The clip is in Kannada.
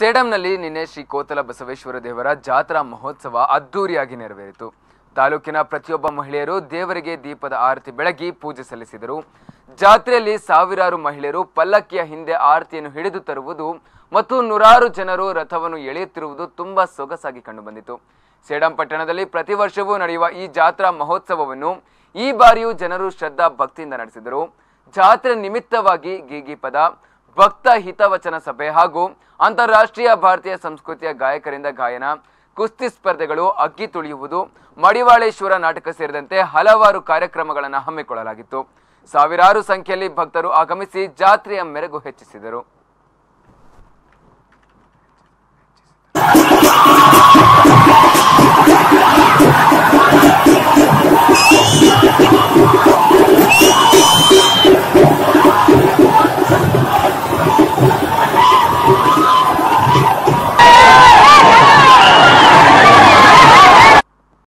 ಸೇಡಂನಲ್ಲಿ ನಿನ್ನೆ ಶ್ರೀ ಕೋತಲ ಬಸವೇಶ್ವರ ದೇವರ ಜಾತ್ರಾ ಮಹೋತ್ಸವ ಅದ್ದೂರಿಯಾಗಿ ನೆರವೇರಿತು. ತಾಲೂಕಿನ ಪ್ರತಿಯೊಬ್ಬ ಮಹಿಳೆಯರು ದೇವರಿಗೆ ದೀಪದ ಆರತಿ ಬೆಳಗಿ ಪೂಜೆ ಸಲ್ಲಿಸಿದರು. ಜಾತ್ರೆಯಲ್ಲಿ ಸಾವಿರಾರು ಮಹಿಳೆಯರು ಪಲ್ಲಕ್ಕಿಯ ಹಿಂದೆ ಆರತಿಯನ್ನು ಹಿಡಿದು ತರುವುದು ಮತ್ತು ನೂರಾರು ಜನರು ರಥವನ್ನು ಎಳೆಯುತ್ತಿರುವುದು ತುಂಬಾ ಸೊಗಸಾಗಿ ಕಂಡುಬಂದಿತು. ಸೇಡಂ ಪಟ್ಟಣದಲ್ಲಿ ಪ್ರತಿ ವರ್ಷವೂ ನಡೆಯುವ ಈ ಜಾತ್ರಾ ಮಹೋತ್ಸವವನ್ನು ಈ ಬಾರಿಯೂ ಜನರು ಶ್ರದ್ಧಾ ಭಕ್ತಿಯಿಂದ ನಡೆಸಿದರು. ಜಾತ್ರೆ ನಿಮಿತ್ತವಾಗಿ ಗೀಗಿ ಪದ ಭಕ್ತ ಹಿತವಚನ ಸಭೆ ಹಾಗೂ ಅಂತಾರಾಷ್ಟ್ರೀಯ ಭಾರತೀಯ ಸಂಸ್ಕೃತಿಯ ಗಾಯಕರಿಂದ ಗಾಯನ, ಕುಸ್ತಿ ಸ್ಪರ್ಧೆಗಳು, ಅಗ್ಗಿ ತುಳಿಯುವುದು, ಮಡಿವಾಳೇಶ್ವರ ನಾಟಕ ಸೇರಿದಂತೆ ಹಲವಾರು ಕಾರ್ಯಕ್ರಮಗಳನ್ನು ಹಮ್ಮಿಕೊಳ್ಳಲಾಗಿತ್ತು. ಸಾವಿರಾರು ಸಂಖ್ಯೆಯಲ್ಲಿ ಭಕ್ತರು ಆಗಮಿಸಿ ಜಾತ್ರೆಯ ಮೆರಗು ಹೆಚ್ಚಿಸಿದರು.